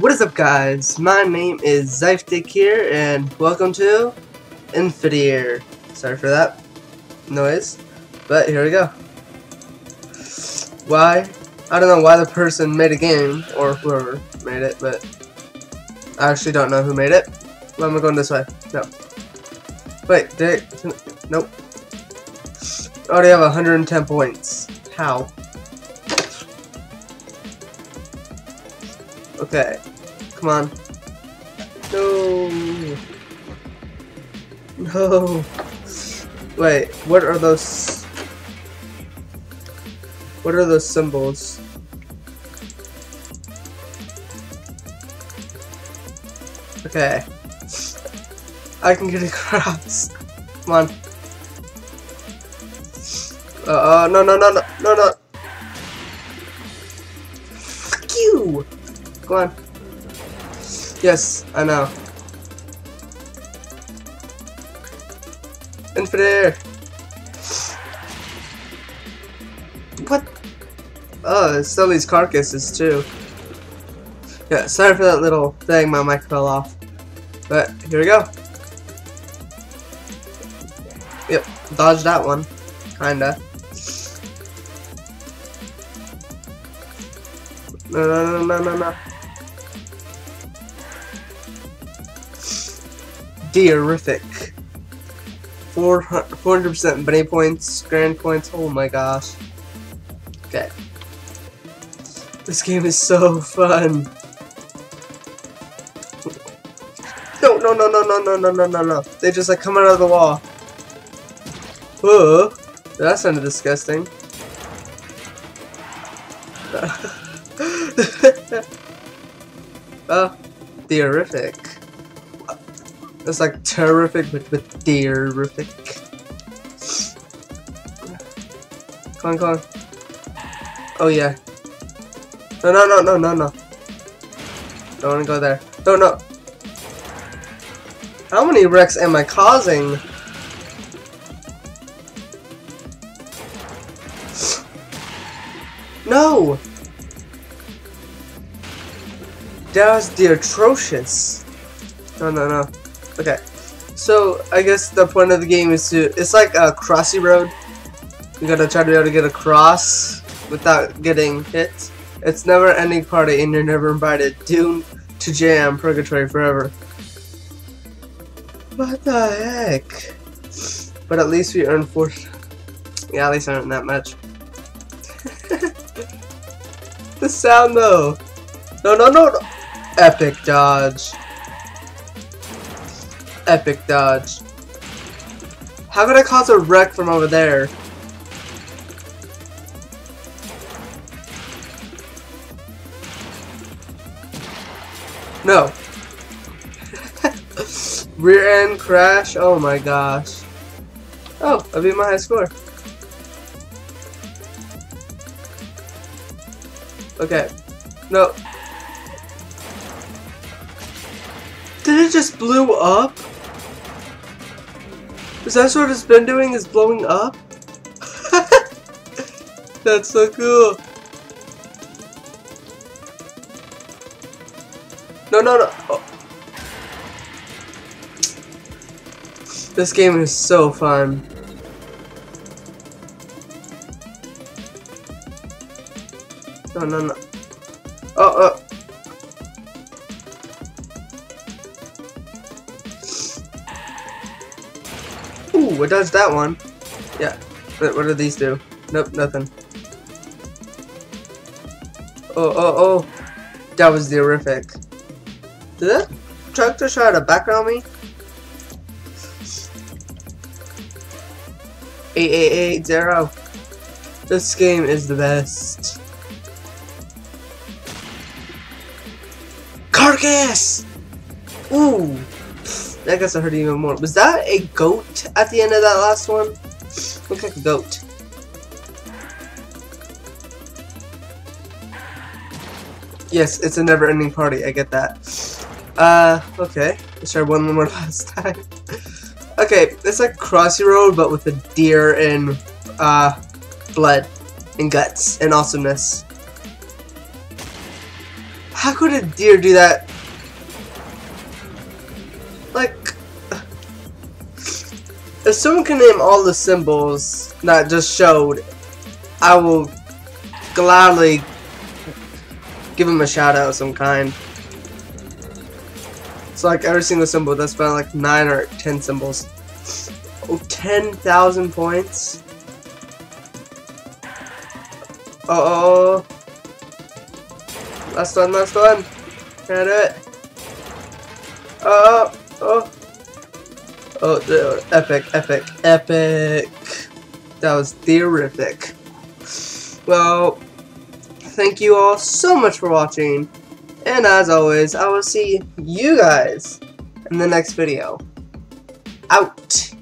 What is up guys? My name is Zyphtic here and welcome to Infinideer. Sorry for that noise, but here we go. Why? I don't know why the person made a game, or whoever made it, but I actually don't know who made it. Why am I going this way? No. Wait, did? Nope. I already have 110 points. How? Okay. Come on. No. No. Wait, what are those? What are those symbols? Okay. I can get across. Come on. Uh, uh no, no, no, no, no, no. Fuck you! Come on. Yes, I know. in for Infinite What? Oh, it's still these carcasses too. Yeah, sorry for that little thing, my mic fell off. But, here we go. Yep, dodge that one. Kinda. No, no, no, no, no, no. Terrific. 400% Benny points, grand points, oh my gosh. Okay. This game is so fun. No, no, no, no, no, no, no, no, no, no. They just like come out of the wall. Oh, that sounded disgusting. Uh, oh, terrific. It's like terrific, but with terrific. Come on, come on. Oh yeah. No, no, no, no, no, no. Don't want to go there. No, no. How many wrecks am I causing? No! That was the atrocious. No, no, no. Okay. So, I guess the point of the game is to... It's like a crossy road. You gotta try to be able to get across without getting hit. It's never ending party and you're never invited. To jam purgatory forever. What the heck? But at least we earned four... Yeah, at least I earned that much. the sound though! No, no, no, no! Epic dodge. Epic dodge. How could I cause a wreck from over there? No. Rear end crash. Oh my gosh. Oh, I beat my high score. Okay. No. Did it just blew up? Is that what it's been doing is blowing up? That's so cool. No, no, no. Oh. This game is so fun. No, no, no. Oh, oh. Ooh, what does that one? Yeah. What, what do these do? Nope, nothing. Oh, oh, oh. That was terrific. Did that tractor try to background me? 8880. This game is the best. Carcass! Ooh! I guess I heard even more. Was that a goat at the end of that last one? Looks like a goat. Yes, it's a never-ending party. I get that. Uh, okay. Let's try one more last time. okay, it's like Crossy Road, but with a deer and, uh, blood and guts and awesomeness. How could a deer do that? If someone can name all the symbols that just showed, I will gladly give him a shout out of some kind. It's like every single symbol, that's about like 9 or 10 symbols. Oh, 10,000 points? Uh oh. Last one, last one. Can it? Oh, oh. Oh, the epic, epic, epic. That was terrific. Well, thank you all so much for watching. And as always, I will see you guys in the next video. Out.